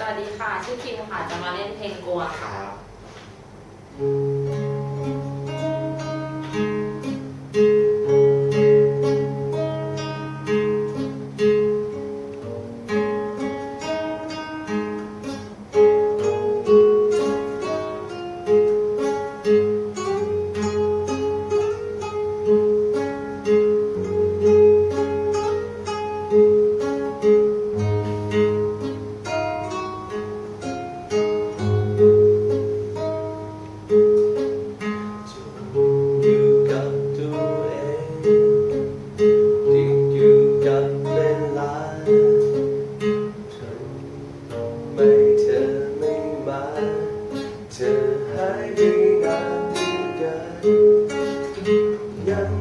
สวัสดีค่ะ ชื่อคิมค่ะ จะมาเล่นเพลงกลัวค่ะ Sehari nanti dan yang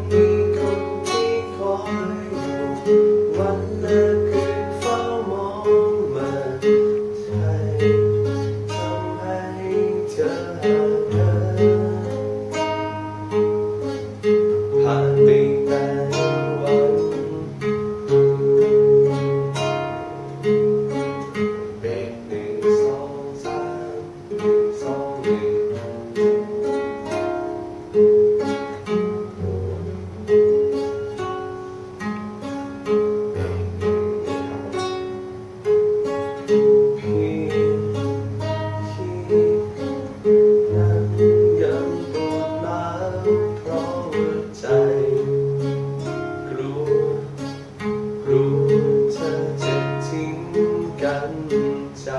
站在